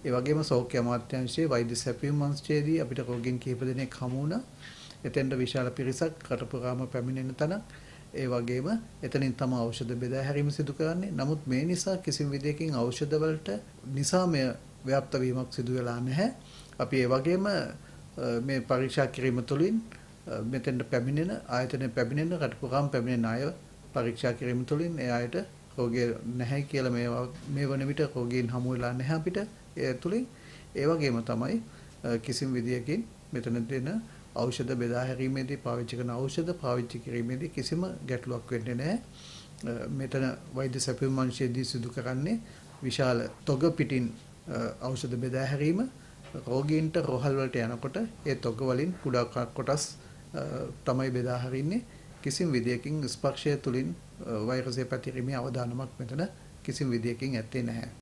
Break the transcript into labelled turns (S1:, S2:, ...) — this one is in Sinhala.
S1: ඒ වගේම සෞඛ්‍ය අමාත්‍යාංශයේ වෛද්‍ය සැපයුම් අංශයේදී අපිට රෝගීන් කිහිප දෙනෙක් හමු වුණා. එතෙන්ට විශාල පිරිසක් කටපුරාම පැමිණෙන තැනක්. ඒ වගේම එතනින් තම ඖෂධ බෙදා හැරීම සිදු කරන්නේ. නමුත් මේ නිසා කිසිම විදියකින් ඖෂධ වලට නිසාමය ව්‍යාප්ත වීමක් සිදු වෙලා නැහැ. අපි ඒ වගේම මේ පරීක්ෂා කිරීම තුළින් මෙතෙන්ට පැමිණෙන ආයතනයේ පැමිණෙන කටපුරාම පැමිණෙන අය පරීක්ෂා කිරීම තුළින් ඒ අයට රෝගය නැහැ කියලා මේ මේ වන විට රෝගීන් හමු වෙලා නැහැ අපිට. ඒ තුළින් ඒ වගේම තමයි කිසිම විදියකින් මෙතන දෙන ඖෂධ බෙදා හැරීමේදී පාවිච්චි කරන ඖෂධ පාවිච්චි කිරීමේදී කිසිම ගැටලුවක් වෙන්නේ නැහැ. මෙතන වෛද්‍ය සැපයුම් අංශයේදී සිදු කරන්නේ විශාල තොග පිටින් ඖෂධ බෙදා හැරීම. රෝගීන්ට රෝහල් වලට යනකොට ඒ තොග වලින් කුඩා කොටස් තමයි බෙදා හරින්නේ. කිසිම විදියකින් ස්පර්ශය තුලින් වෛරසය පැතිරීමේ අවදානමක් මෙතන කිසිම විදියකින් ඇත්තේ නැහැ.